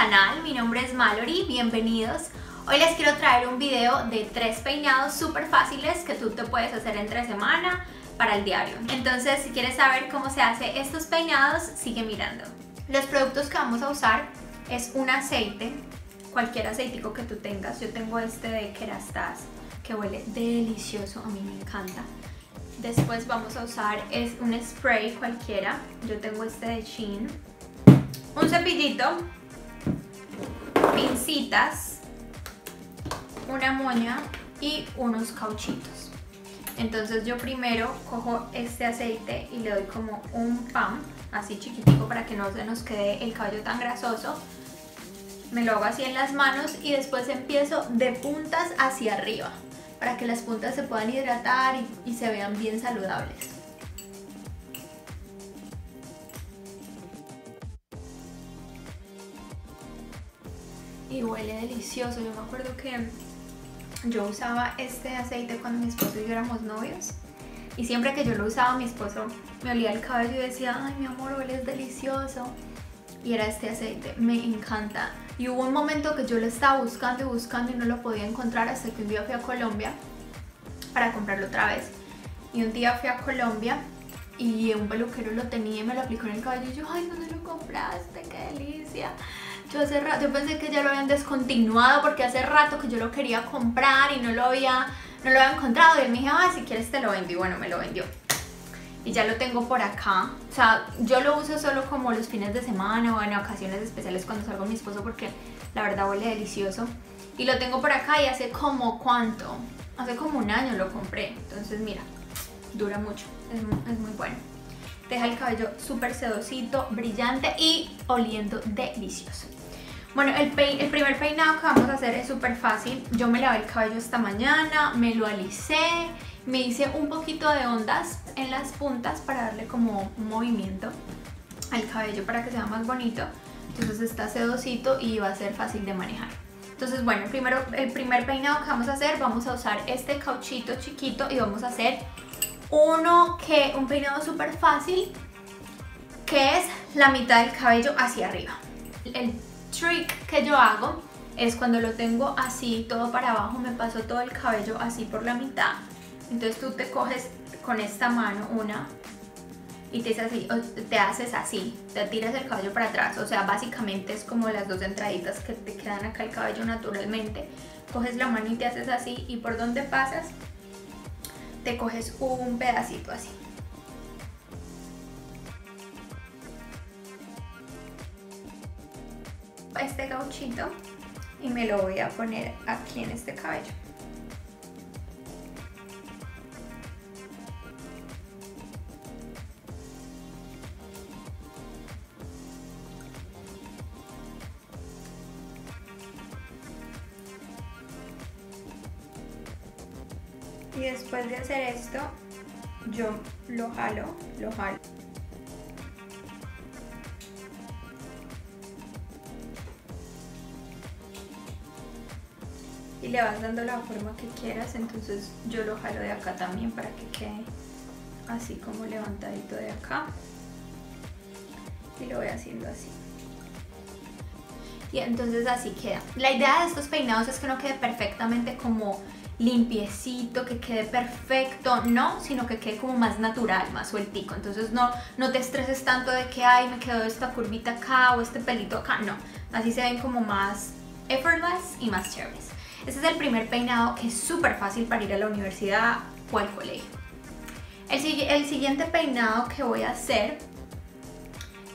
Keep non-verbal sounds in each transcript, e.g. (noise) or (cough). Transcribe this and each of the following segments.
canal, mi nombre es Mallory, bienvenidos. Hoy les quiero traer un video de tres peinados súper fáciles que tú te puedes hacer entre semana para el diario. Entonces, si quieres saber cómo se hace estos peinados, sigue mirando. Los productos que vamos a usar es un aceite, cualquier aceitico que tú tengas. Yo tengo este de Kerastase que huele delicioso, a mí me encanta. Después vamos a usar es un spray cualquiera. Yo tengo este de Shein. Un cepillito, pincitas, una moña y unos cauchitos. Entonces yo primero cojo este aceite y le doy como un pump, así chiquitico para que no se nos quede el cabello tan grasoso. Me lo hago así en las manos y después empiezo de puntas hacia arriba para que las puntas se puedan hidratar y se vean bien saludables. Y huele delicioso. Yo me acuerdo que yo usaba este aceite cuando mi esposo y yo éramos novios. Y siempre que yo lo usaba, mi esposo me olía el cabello y decía, ay mi amor, huele delicioso. Y era este aceite, me encanta. Y hubo un momento que yo lo estaba buscando y buscando y no lo podía encontrar hasta que un día fui a Colombia para comprarlo otra vez. Y un día fui a Colombia y un peluquero lo tenía y me lo aplicó en el cabello y yo, ay, ¿dónde lo compraste? ¡Qué delicia! Yo hace rato, yo pensé que ya lo habían descontinuado porque hace rato que yo lo quería comprar y no lo había, no lo había encontrado. Y él me dijo, ay, si quieres te lo vendo. Y bueno, me lo vendió. Y ya lo tengo por acá. O sea, yo lo uso solo como los fines de semana o en ocasiones especiales cuando salgo con mi esposo porque la verdad huele delicioso. Y lo tengo por acá y hace como cuánto. Hace como un año lo compré. Entonces mira, dura mucho. Es, es muy bueno. Deja el cabello súper sedosito, brillante y oliendo delicioso. Bueno, el, el, primer peinado que vamos a hacer es súper fácil. Yo me lavé el cabello esta mañana, me lo alicé, me hice un poquito de ondas en las puntas para darle como un movimiento al cabello para que sea más bonito. Entonces está sedosito y va a ser fácil de manejar. Entonces bueno, primero, el primer peinado que vamos a hacer, vamos a usar este cauchito chiquito y vamos a hacer uno que, un peinado súper fácil que es la mitad del cabello hacia arriba. El trick que yo hago es cuando lo tengo así todo para abajo, me paso todo el cabello así por la mitad. Entonces tú te coges con esta mano una y te, así, te haces así, te tiras el cabello para atrás. O sea, básicamente es como las dos entraditas que te quedan acá el cabello naturalmente. Coges la mano y te haces así y por donde pasas te coges un pedacito así. Este gauchito y me lo voy a poner aquí en este cabello. Y después de hacer esto, yo lo jalo, lo jalo. Le vas dando la forma que quieras entonces yo lo jalo de acá también para que quede así como levantadito de acá y lo voy haciendo así y entonces así queda la idea de estos peinados es que no quede perfectamente como limpiecito, que quede perfecto, no, sino que quede como más natural, más sueltico. Entonces no, no te estreses tanto de que, ay, me quedó esta curvita acá o este pelito acá, no. Así se ven como más effortless y más chéveres. Este es el primer peinado que es súper fácil para ir a la universidad o al colegio. El, siguiente peinado que voy a hacer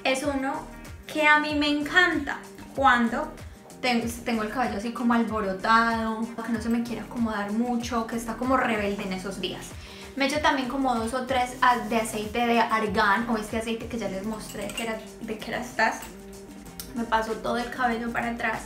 es uno que a mí me encanta cuando tengo, el cabello así como alborotado, que no se me quiere acomodar mucho, que está como rebelde en esos días. Me echo también como dos o tres de aceite de argán o este aceite que ya les mostré que era de que era estas. Me paso todo el cabello para atrás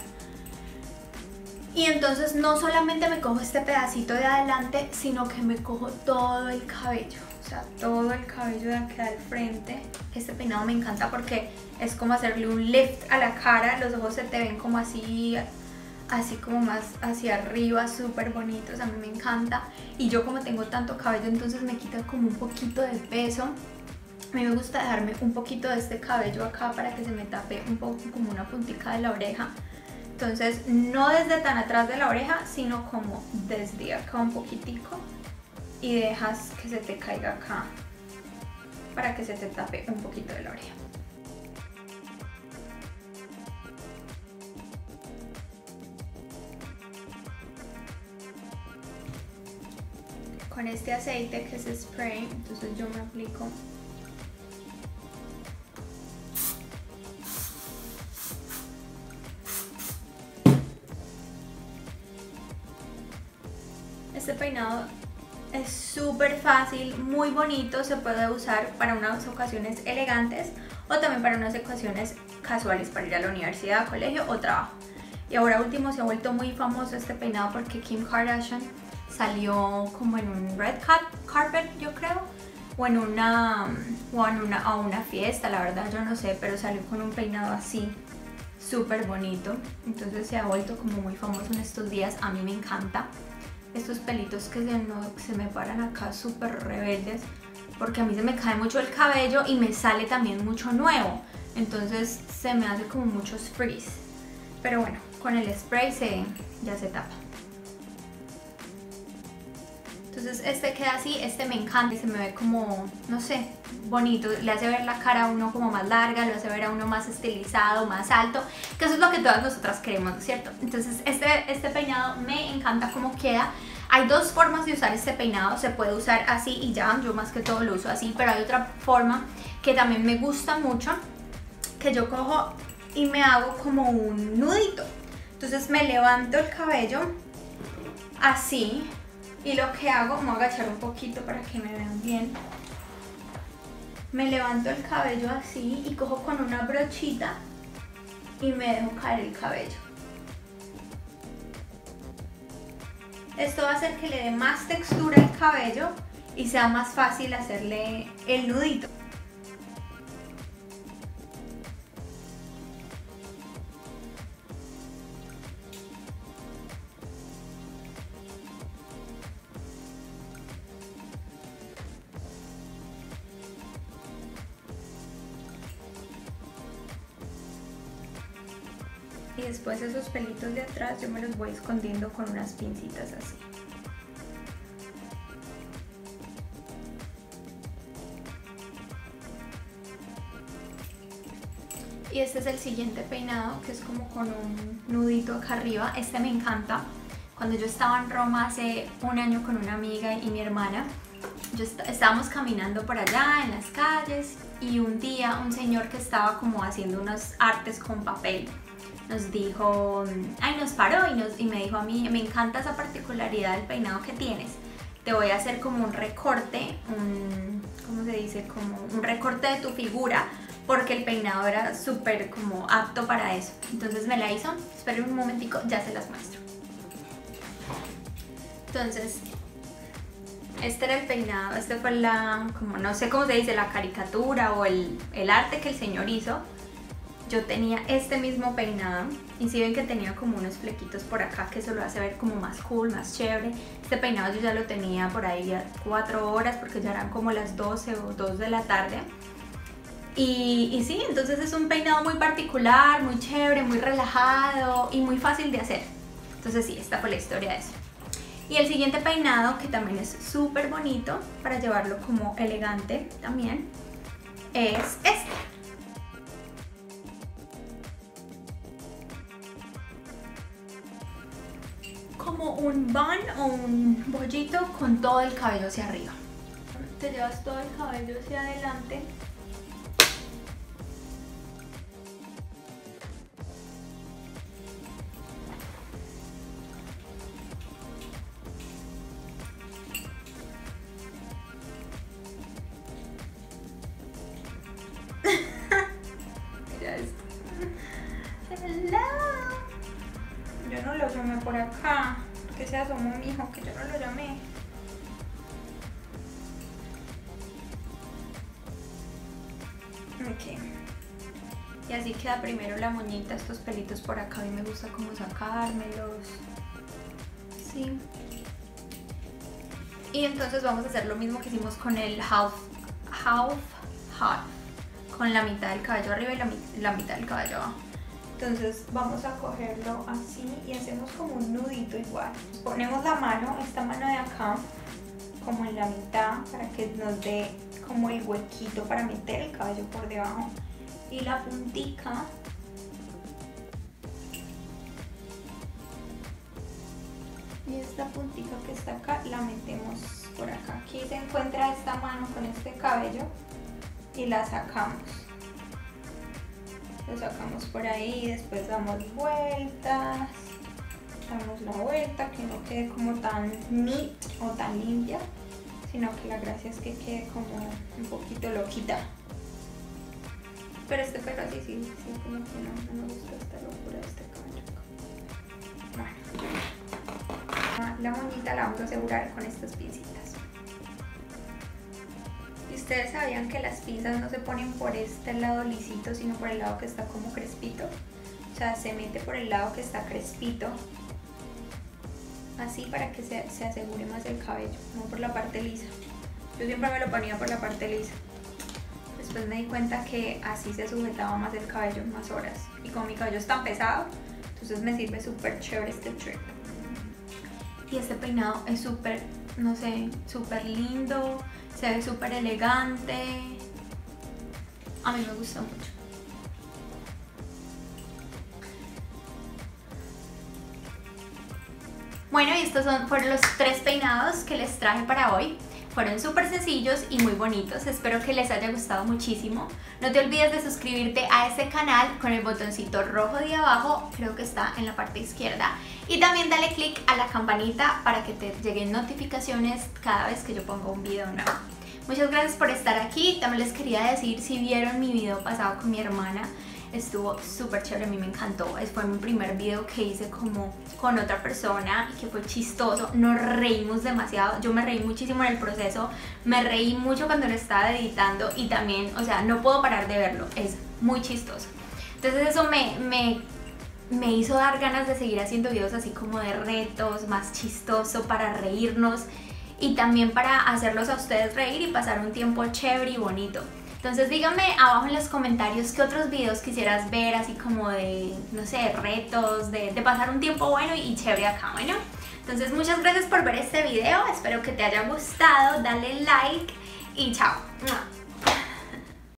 y entonces no solamente me cojo este pedacito de adelante, sino que me cojo todo el cabello. O sea, todo el cabello de aquí al frente. Este peinado me encanta porque es como hacerle un lift a la cara. Los ojos se te ven como así, así como más hacia arriba, súper bonitos. A mí me encanta. Y yo como tengo tanto cabello, entonces me quita como un poquito de peso. A mí me gusta dejarme un poquito de este cabello acá para que se me tape un poco como una puntica de la oreja. Entonces, no desde tan atrás de la oreja, sino como desde acá un poquitico. Y dejas que se te caiga acá para que se te tape un poquito de la oreja. Con este aceite que es spray, entonces yo me aplico Este peinado es súper fácil, muy bonito, se puede usar para unas ocasiones elegantes o también para unas ocasiones casuales para ir a la universidad, colegio o trabajo. Y ahora último se ha vuelto muy famoso este peinado porque Kim Kardashian salió como en un red carpet, yo creo, o en una o en una, a una fiesta, la verdad yo no sé, pero salió con un peinado así súper bonito. Entonces se ha vuelto como muy famoso en estos días, a mí me encanta estos pelitos que se, se me paran acá súper rebeldes porque a mí se me cae mucho el cabello y me sale también mucho nuevo. Entonces se me hace como muchos frizz pero bueno con el spray se, ya se tapa entonces este queda así, este me encanta, se me ve como, no sé, bonito, le hace ver la cara a uno como más larga, lo hace ver a uno más estilizado, más alto, que eso es lo que todas nosotras queremos, ¿no es cierto? Entonces este, este peinado me encanta cómo queda, hay dos formas de usar este peinado, se puede usar así y ya, yo más que todo lo uso así, pero hay otra forma que también me gusta mucho, que yo cojo y me hago como un nudito. Entonces me levanto el cabello así, y lo que hago, me voy a agachar un poquito para que me vean bien. Me levanto el cabello así y cojo con una brochita y me dejo caer el cabello. Esto va a hacer que le dé más textura al cabello y sea más fácil hacerle el nudito. Y después esos pelitos de atrás yo me los voy escondiendo con unas pincitas así. Y este es el siguiente peinado que es como con un nudito acá arriba. Este me encanta. Cuando yo estaba en Roma hace un año con una amiga y mi hermana, yo estábamos caminando por allá en las calles y un día un señor que estaba como haciendo unas artes con papel nos dijo, ay, nos paró y, nos, y me dijo a mí, me encanta esa particularidad del peinado que tienes. Te voy a hacer como un recorte, un, ¿cómo se dice? Como un recorte de tu figura porque el peinado era súper como apto para eso. Entonces me la hizo, esperen un momentico, ya se las muestro. Entonces, este era el peinado, este fue la, como no sé cómo se dice, la caricatura o el, el arte que el señor hizo yo tenía este mismo peinado y si ven que tenía como unos flequitos por acá que eso lo hace ver como más cool, más chévere. Este peinado yo ya lo tenía por ahí ya 4 horas porque ya eran como las 12 o 2 de la tarde. Y, y sí, entonces es un peinado muy particular, muy chévere, muy relajado y muy fácil de hacer. Entonces sí, esta fue la historia de eso. Y el siguiente peinado, que también es súper bonito para llevarlo como elegante también, es este. Como un bun o un bollito con todo el cabello hacia arriba. Te llevas todo el cabello hacia adelante. (laughs) Hello. Yo no lo llamé por acá. Que se asomó mi hijo, que yo no lo llamé. Ok. Y así queda primero la moñita, estos pelitos por acá. A mí me gusta como sacármelos. Sí. Y entonces vamos a hacer lo mismo que hicimos con el half, half, half, con la mitad del cabello arriba y la, la mitad del cabello abajo. Entonces vamos a cogerlo así y hacemos como un nudito igual. Ponemos la mano, esta mano de acá, como en la mitad para que nos dé como el huequito para meter el cabello por debajo. Y la puntica y esta puntita que está acá la metemos por acá. Aquí se encuentra esta mano con este cabello y la sacamos lo sacamos por ahí, después damos vueltas, damos la vuelta, que no quede como tan neat o tan limpia, sino que la gracia es que quede como un poquito loquita. Pero este pelo así sí, sí, como que no, no me gusta esta locura de este cabello. Bueno, la moñita la vamos a asegurar con estas pincitas. ¿Ustedes sabían que las pinzas no se ponen por este lado lisito, sino por el lado que está como crespito? O sea, se mete por el lado que está crespito. Así para que se, se asegure más el cabello, no por la parte lisa. Yo siempre me lo ponía por la parte lisa. Después me di cuenta que así se sujetaba más el cabello más horas. Y como mi cabello es tan pesado, entonces me sirve súper chévere este trick. Y este peinado es súper, no sé, súper lindo se ve súper elegante. A mí me gusta mucho. Bueno, y estos son, fueron los tres peinados que les traje para hoy. Fueron súper sencillos y muy bonitos, espero que les haya gustado muchísimo. No te olvides de suscribirte a este canal con el botoncito rojo de abajo, creo que está en la parte izquierda. Y también dale click a la campanita para que te lleguen notificaciones cada vez que yo pongo un video nuevo. Muchas gracias por estar aquí, también les quería decir si vieron mi video pasado con mi hermana, estuvo súper chévere, a mí me encantó. Fue mi primer video que hice como con otra persona y que fue chistoso. Nos reímos demasiado, yo me reí muchísimo en el proceso, me reí mucho cuando lo estaba editando y también, o sea, no puedo parar de verlo, es muy chistoso. Entonces eso me, me, me hizo dar ganas de seguir haciendo videos así como de retos, más chistoso para reírnos y también para hacerlos a ustedes reír y pasar un tiempo chévere y bonito. Entonces díganme abajo en los comentarios qué otros videos quisieras ver, así como de, no sé, retos, de, pasar un tiempo bueno y chévere acá, bueno. Entonces muchas gracias por ver este video, espero que te haya gustado, dale like y chao.